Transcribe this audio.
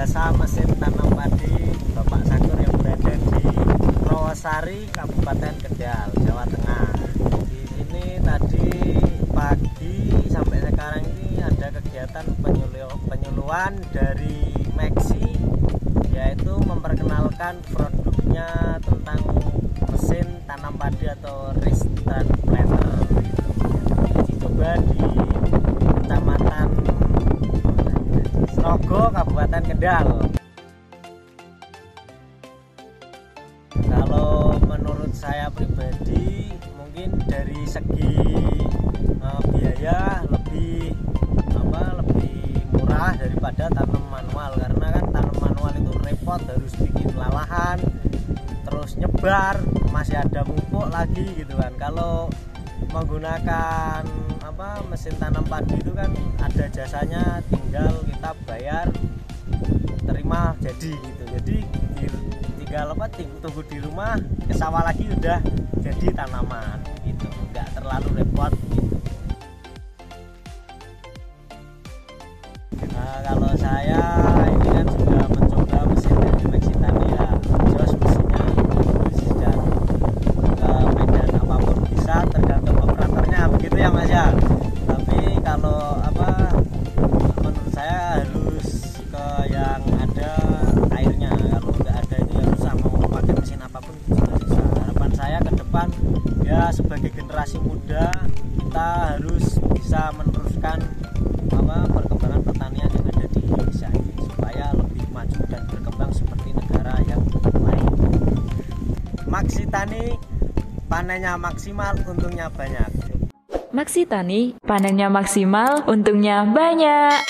jasa mesin tanam padi Bapak Sakur yang berada di Rawasari, Kabupaten Kendal, Jawa Tengah. Di sini tadi pagi sampai sekarang ini ada kegiatan penyuluhan dari Maxi yaitu memperkenalkan produknya tentang mesin tanam padi atau rice transplanter. Dicoba di Kabupaten Kendal. Kalau menurut saya pribadi, mungkin dari segi uh, biaya lebih apa lebih murah daripada tanam manual karena kan tanam manual itu repot harus bikin lalahan terus nyebar masih ada pupuk lagi gitu kan kalau menggunakan apa mesin tanam padi itu kan ada jasanya tinggal kita bayar terima jadi gitu. Jadi di, tinggal apa tunggu di rumah ke sawah lagi udah jadi tanaman gitu. Nggak terlalu repot gitu. Nah, kalau saya ini kan sudah mencoba mesin dari Mexitania jos mesinnya bagus dan ke medan apa pun bisa tergantung operatornya. Begitu ya mas ya. Tapi kalau apa sebagai generasi muda kita harus bisa meneruskan apa perkembangan pertanian yang ada di Indonesia ini supaya lebih maju dan berkembang seperti negara yang lain. Maksi Tani panennya maksimal, untungnya banyak. Maksi Tani, panennya maksimal, untungnya banyak.